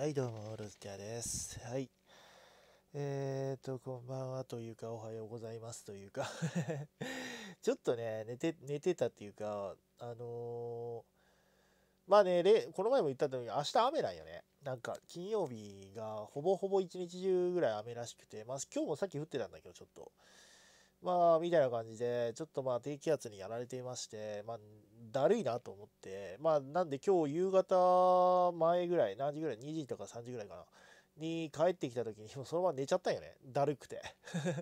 はい、どうも、ロズキャです。はい。えーと、こんばんはというか、おはようございますというか ちょっとね、寝て、寝てたっていうか、あのーまあね、この前も言った通り、明日雨なんよね。なんか、金曜日がほぼほぼ一日中ぐらい雨らしくて、まあ今日もさっき降ってたんだけど、ちょっと。まあ、みたいな感じで、ちょっとまあ低気圧にやられていまして、まあ、だるいなと思って、まあ、なんで今日夕方前ぐらい、何時ぐらい、2時とか3時ぐらいかな、に帰ってきた時に、もうそのまま寝ちゃったんよね。だるくて。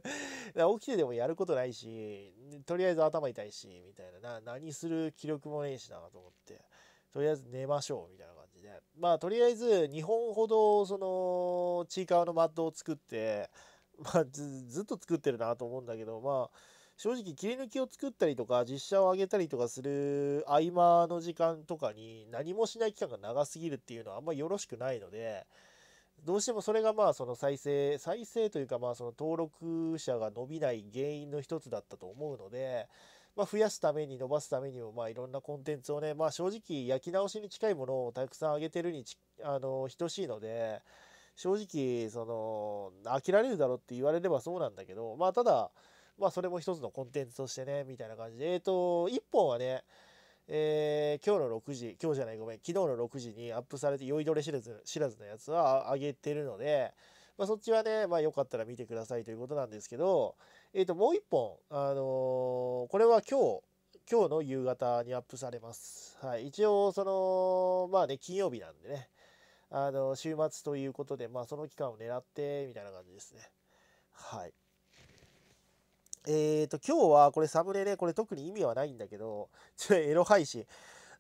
起きてでもやることないし、とりあえず頭痛いし、みたいな、な何する気力もねえしなと思って、とりあえず寝ましょう、みたいな感じで。まあ、とりあえず2本ほど、その、ちいかわのマットを作って、まあ、ずずっと作ってるなと思うんだけど、まあ、正直切り抜きを作ったりとか実写を上げたりとかする合間の時間とかに何もしない期間が長すぎるっていうのはあんまよろしくないのでどうしてもそれがまあその再生再生というかまあその登録者が伸びない原因の一つだったと思うので、まあ、増やすために伸ばすためにもまあいろんなコンテンツをねまあ正直焼き直しに近いものをたくさん上げてるにちあの等しいので正直その飽きられるだろうって言われればそうなんだけどまあただまあそれも一つのコンテンツとしてねみたいな感じでえっ、と1本はねえー今日の6時今日じゃないごめん昨日の6時にアップされて酔いどれ知らず知らずのやつは上げてるので、まあ、そっちはねまあよかったら見てくださいということなんですけどえっ、ともう1本あのーこれは今日今日の夕方にアップされます。はい、一応そのまあね金曜日なんでねあの週末ということでまあその期間を狙ってみたいな感じですね。はい。えーと、今日はこれサムネね、これ特に意味はないんだけど、ちょエロ配信。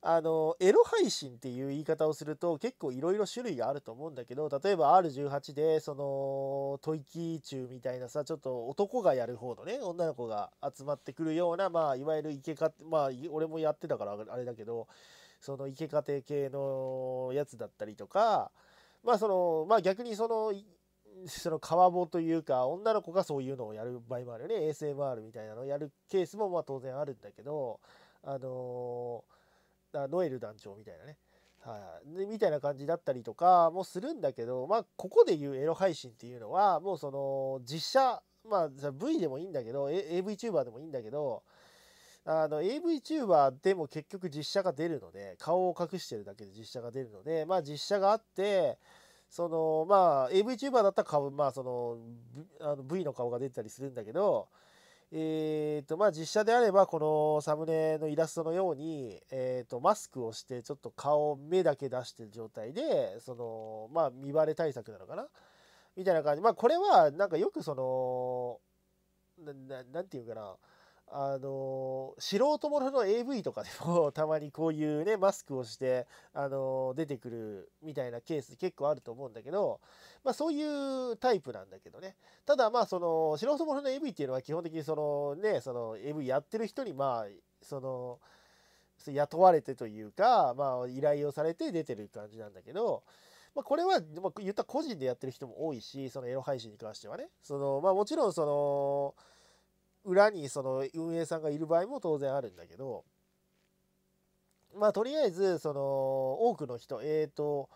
あの、エロ配信っていう言い方をすると結構いろいろ種類があると思うんだけど、例えば R18 で、その、吐息中みたいなさ、ちょっと男がやる方のね、女の子が集まってくるような、まあ、いわゆるイケカまあ、俺もやってたからあれだけど、そのイケカテ系のやつだったりとか、まあ、その、まあ逆にその、その川ボというか女の子がそういうのをやる場合もあるよね。ASMR みたいなのをやるケースもまあ当然あるんだけどあのーノエル団長みたいなね、はい。でみたいな感じだったりとかもするんだけどまあここで言うエロ配信っていうのはもうその実写まあ V でもいいんだけど AVTuber でもいいんだけどあの AVTuber でも結局実写が出るので顔を隠してるだけで実写が出るのでまあ実写があってそのまあ AVTuber だったら顔まあそのあの v の顔が出てたりするんだけどえーとまあ実写であればこのサムネのイラストのように、えー、とマスクをしてちょっと顔目だけ出してる状態でそのまあ見バレ対策なのかな？みたいな感じ。まあこれはなんかよくそのなななんていうかな？あの素人ものの AV とかでもたまにこういうねマスクをしてあの出てくるみたいなケース結構あると思うんだけど、まあ、そういうタイプなんだけどね。ただまあその素人ものの AV っていうのは基本的にそのねその AV やってる人にまあその雇われてというか、まあ、依頼をされて出てる感じなんだけど、まあ、これは、まあ、言った個人でやってる人も多いしそのエロ配信に関してはね。その、まあ、もちろんその裏にその運営さんがいる場合も当然あるんだけどまあとりあえずその多くの人えっ、と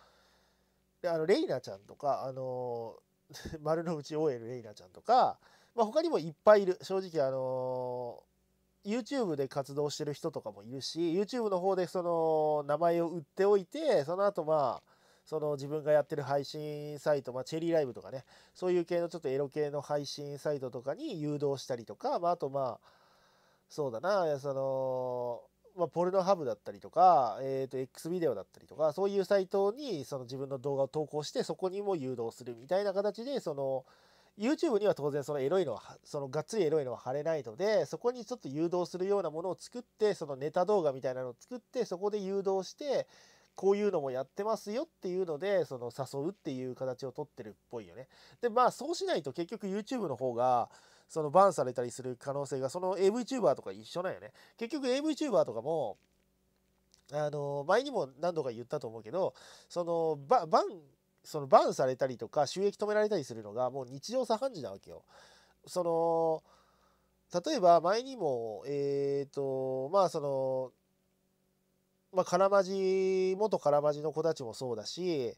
あのレイナちゃんとかあの 丸の内 OL レイナちゃんとか、まあ、他にもいっぱいいる。正直あの YouTube で活動してる人とかもいるし YouTube の方でその名前を売っておいてその後まあその自分がやってる配信サイト、まあ、チェリーライブとかねそういう系のちょっとエロ系の配信サイトとかに誘導したりとか、まあ、あとまあそうだなその、まあ、ポルノハブだったりとか、えー、と X ビデオだったりとかそういうサイトにその自分の動画を投稿してそこにも誘導するみたいな形でその YouTube には当然そのエロいのはそのがっつりエロいのは貼れないのでそこにちょっと誘導するようなものを作ってそのネタ動画みたいなのを作ってそこで誘導してこういうのもやってますよっていうのでその誘うっていう形をとってるっぽいよね。でまあそうしないと結局 YouTube の方がそのバンされたりする可能性がその AVTuber とか一緒なんよね。結局 AVTuber とかもあの前にも何度か言ったと思うけどそのババンそのバンされたりとか収益止められたりするのがもう日常茶飯事なわけよ。その例えば前にもえっ、とまあそのまあ、カラマジ元カラマジの子たちもそうだし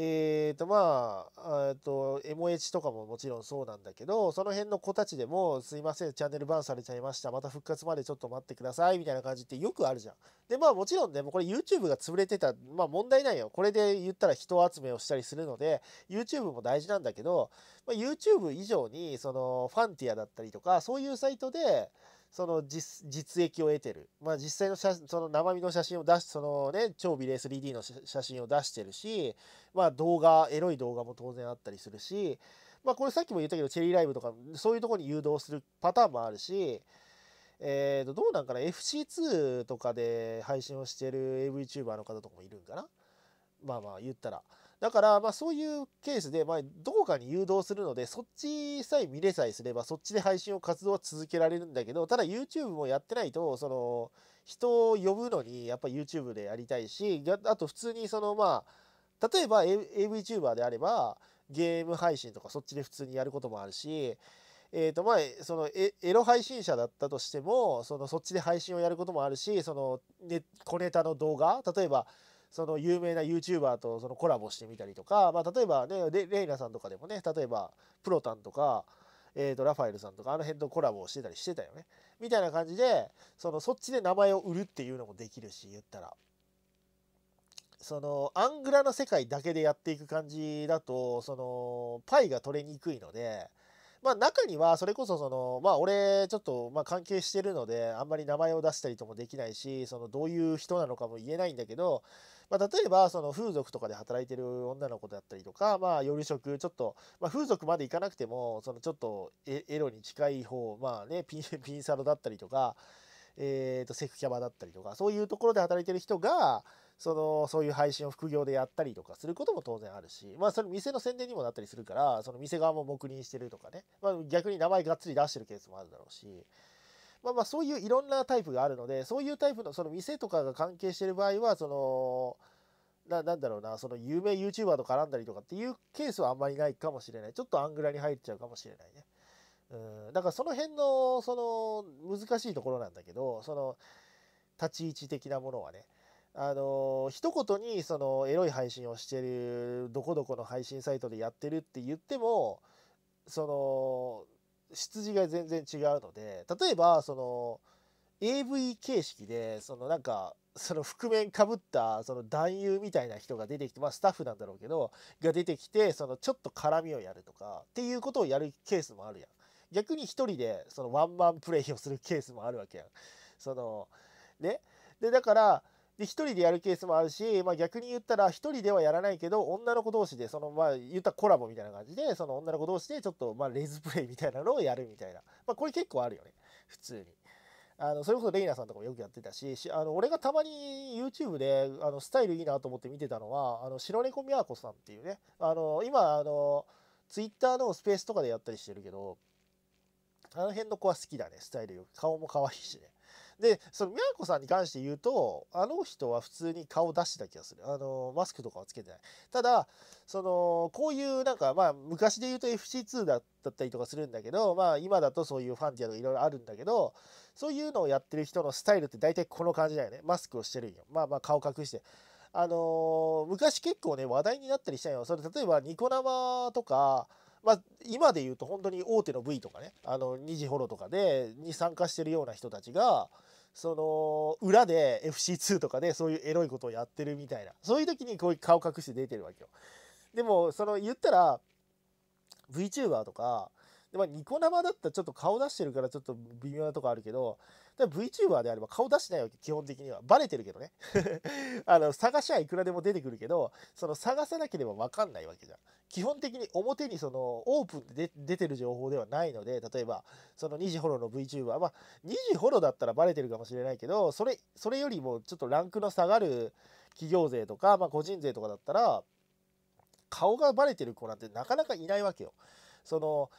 えーとまあ、えっと、MH とかももちろんそうなんだけど、その辺の子たちでも、すいません、チャンネルバンされちゃいました、また復活までちょっと待ってください、みたいな感じってよくあるじゃん。で、まあもちろんね、もうこれ YouTube が潰れてた、まあ問題ないよ。これで言ったら人集めをしたりするので、YouTube も大事なんだけど、まあ、YouTube 以上に、その、ファンティアだったりとか、そういうサイトで、その実実益を得てる、まあ、実際の写その生身の写真を出しそのね超美麗 3D の写真を出してるし、まあ、動画エロい動画も当然あったりするし、まあ、これさっきも言ったけどチェリーライブとかそういうとこに誘導するパターンもあるし、えー、とどうなんかな？FC2 とかで配信をしてる AVTuber の方とかもいるんかな？まあまあ言ったら。だから、まあそういうケースで、まあどこかに誘導するので、そっちさえ見れさえすれば、そっちで配信を活動は続けられるんだけど、ただ YouTube もやってないと、その、人を呼ぶのに、やっぱ YouTube でやりたいし、あと普通にその、まあ、例えば AVTuber であれば、ゲーム配信とかそっちで普通にやることもあるし、えーとまあ、そのエロ配信者だったとしてもそのそっちで配信をやることもあるしそのネ小ネタの動画例えばその有名な YouTuber とそのコラボしてみたりとか、まあ、例えばねレレイナさんとかでもね例えばプロタンとか、えー、とラファエルさんとかあの辺とコラボをしてたりしてたよね。みたいな感じでそのそっちで名前を売るっていうのもできるし言ったら。そのアングラの世界だけでやっていく感じだとそのパイが取れにくいのでまあ中にはそれこそそのまあ俺ちょっとまあ関係してるのであんまり名前を出したりともできないしそのどういう人なのかも言えないんだけどまあ、例えばその風俗とかで働いてる女の子だったりとか、まあ、夜食ちょっと、まあ、風俗まで行かなくてもそのちょっとエロに近い方まあねピン ピンサロだったりとか、えー、とセクキャバだったりとかそういうところで働いてる人がそのそういう配信を副業でやったりとかすることも当然あるし、まあ、それ店の宣伝にもなったりするからその店側も黙認してるとかね、まあ、逆に名前がっつり出してるケースもあるだろうし。まあまあそういういろんなタイプがあるのでそういうタイプのその店とかが関係してる場合はそのななんだろうなその有名 YouTuber と絡んだりとかっていうケースはあんまりないかもしれない。ちょっとアングラに入っちゃうかもしれないね。うん。だからその辺のその難しいところなんだけどその立ち位置的なものはね。あの一言にそのエロい配信をしてるどこどこの配信サイトでやってるって言ってもその出自が全然違うので例えばその AV 形式でそのなんかその覆面かぶったその男優みたいな人が出てきてまあスタッフなんだろうけどが出てきてそのちょっと絡みをやるとかっていうことをやるケースもあるやん。逆に1人でそのワンマンプレイをするケースもあるわけやん。そのね。でだからで1人でやるケースもあるし、まあ、逆に言ったら1人ではやらないけど女の子同士でそのまあ言ったコラボみたいな感じでその女の子同士でちょっとまあレズプレイみたいなのをやるみたいな、まあ、これ結構あるよね普通に。あのそれこそレイナさんとかもよくやってたしあの俺がたまに YouTube であのスタイルいいなと思って見てたのはあの白猫みやこさんっていうね。あの今あの Twitter のスペースとかでやったりしてるけどあの辺の子は好きだねスタイルよく。顔も可愛いしね。で、その、みやこさんに関して言うと、あの人は普通に顔出してた気がする。あの、マスクとかはつけてない。ただ、その、こういうなんか、まあ、昔で言うと FC2 だったりとかするんだけど、まあ、今だとそういうファンティアとかいろいろあるんだけど、そういうのをやってる人のスタイルって大体この感じだよね。マスクをしてるんよ。まあまあ、顔隠して。あのー、昔結構ね、話題になったりしたよ。それ、例えば、ニコ生とか、まあ、今で言うと本当に大手の V とかね、あの、2次フォローとかで、に参加してるような人たちが、その裏で FC2 とかでそういうエロいことをやってるみたいなそういう時にこういう顔隠して出てるわけよ。でもその言ったら VTuber とかで、まあ、ニコ生だったらちょっと顔出してるからちょっと微妙なとこあるけど VTuber であれば顔出してないわけ基本的には。バレてるけどね。あの探しはいくらでも出てくるけどその探さなければ分かんないわけじゃん。基本的に表にそのオープンで出てる情報ではないので例えばその2次フォロの VTuber まあ2次フォロだったらバレてるかもしれないけどそれそれよりもちょっとランクの下がる企業税とか、まあ、個人税とかだったら顔がバレてる子なんてなかなかいないわけよ。その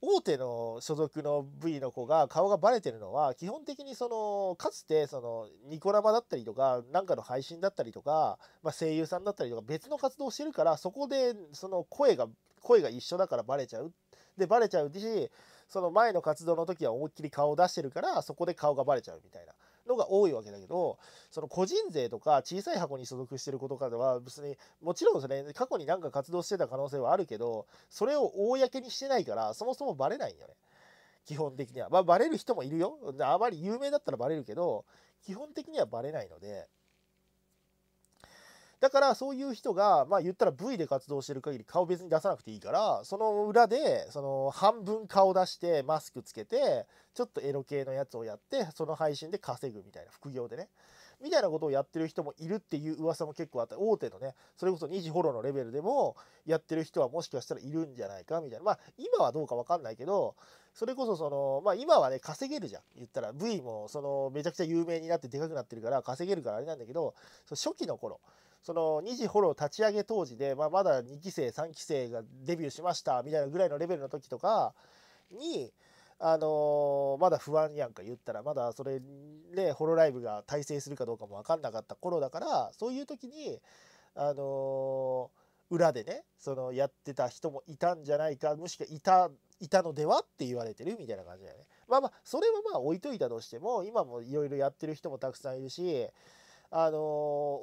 大手の所属の部位の子が顔がバレてるのは基本的にそのかつてそのニコラマだったりとか何かの配信だったりとか、まあ、声優さんだったりとか別の活動してるからそこでその声が声が一緒だからバレちゃう。でバレちゃうしその前の活動の時は思いっきり顔を出してるからそこで顔がバレちゃうみたいな。のが多いわけだけどその個人税とか小さい箱に所属してることからは別にもちろんですね過去に何か活動してた可能性はあるけどそれを公にしてないからそもそもバレないんよね。基本的には。まあバレる人もいるよ。あまり有名だったらバレるけど基本的にはバレないので。だからそういう人が、まあ言ったら V で活動してる限り顔別に出さなくていいから、その裏で、その半分顔出してマスクつけて、ちょっとエロ系のやつをやって、その配信で稼ぐみたいな、副業でね。みたいなことをやってる人もいるっていう噂も結構あって、大手のね、それこそ2次フォローのレベルでもやってる人はもしかしたらいるんじゃないかみたいな。まあ今はどうかわかんないけど、それこそその、まあ今はね、稼げるじゃん。言ったら V もそのめちゃくちゃ有名になってでかくなってるから稼げるからあれなんだけど、初期の頃、その2次フォロ立ち上げ当時で、まあ、まだ2期生3期生がデビューしましたみたいなぐらいのレベルの時とかにあのー、まだ不安やんか言ったらまだそれでホロライブが大成するかどうかも分かんなかった頃だからそういう時にあのー、裏でねそのやってた人もいたんじゃないかもしくはいたいたのではって言われてるみたいな感じだよね。まあまあそれはまあ置いといたとしても今もいろいろやってる人もたくさんいるしあのー、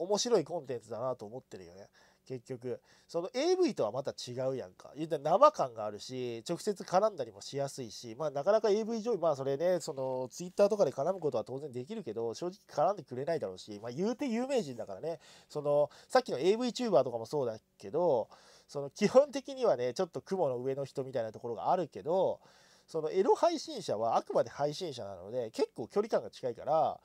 面白いコンテンツだなと思ってるよね。結局。その AV とはまた違うやんか。言うたら生感があるし直接絡んだりもしやすいしまあなかなか AV 上位まあそれねその Twitter とかで絡むことは当然できるけど正直絡んでくれないだろうしまあ言うて有名人だからね。そのさっきの AVTuber とかもそうだけどその基本的にはねちょっと雲の上の人みたいなところがあるけどそのエロ配信者はあくまで配信者なので結構距離感が近いから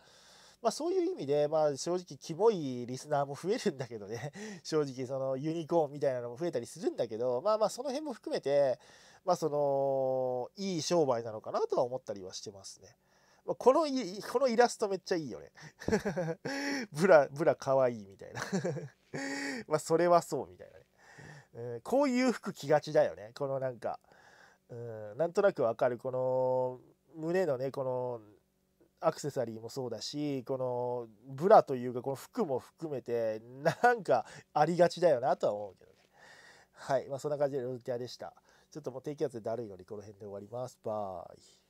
まあ、そういう意味で、まあ、正直、キモいリスナーも増えるんだけどね、正直、そのユニコーンみたいなのも増えたりするんだけど、まあまあ、その辺も含めて、まあ、その、いい商売なのかなとは思ったりはしてますね。まあ、このい、このイラストめっちゃいいよね。ブラ、ブラかわいいみたいな まあ、それはそうみたいなね。うん、こういう服着がちだよね。このなんか、うん、なんとなくわかる、この、胸のね、この、アクセサリーもそうだしこのブラというかこの服も含めてなんかありがちだよなとは思うけどね。はいまあそんな感じでロルティアでした。ちょっともう低気圧でだるいのでこの辺で終わります。バイ。